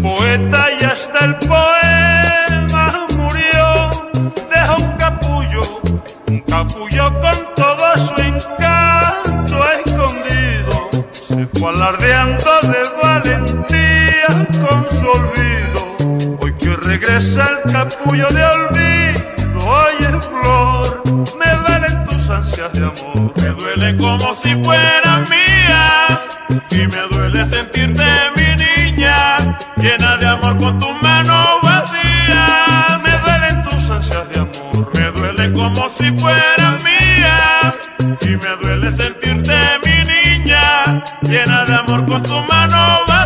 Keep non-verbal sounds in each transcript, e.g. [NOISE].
poeta y hasta el poema murió. Deja un capullo, un capullo con todo su encanto escondido. Se fue alardeando de valentía con su olvido. Hoy que regresa el capullo de olvido, oye flor, me duelen tus ansias de amor. Me duele como si fueran mías y me duele sentirte llena de amor con tu mano vacía. Me duelen tus ansias de amor. Me duele como si fueran mías y me duele sentirte mi niña llena de amor con tu mano vacía.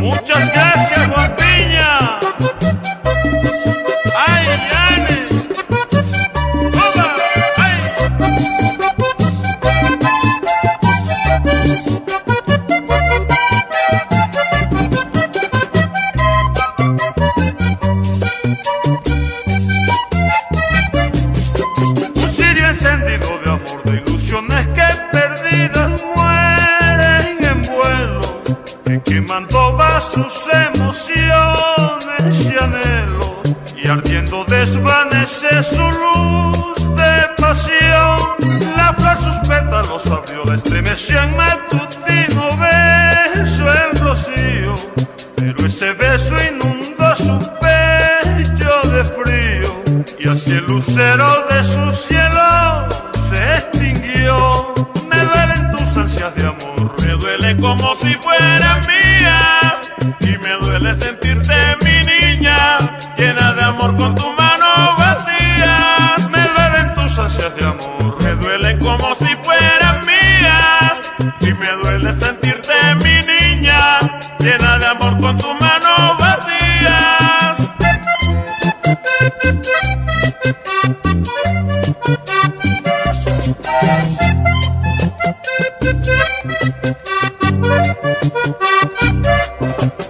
Muchas gracias. Quemando va sus emociones y anhelos, y ardiendo desvanece su luz de pasión. La flor sus pétalos abrió, la estremeció en matutino beso el rocío, pero ese beso inundó su pecho de frío, y así el lucero de su cielo se extinguió. Me duelen tus ansias de amor, Me duele como si fueran mías me duele sentirte mi niña llena de amor con tu mano vacía. me duelen tus ansias de amor. Me duelen como si fueran mías y me duele sentirte mi niña llena de amor con tu mano vacía. [LAUGHS]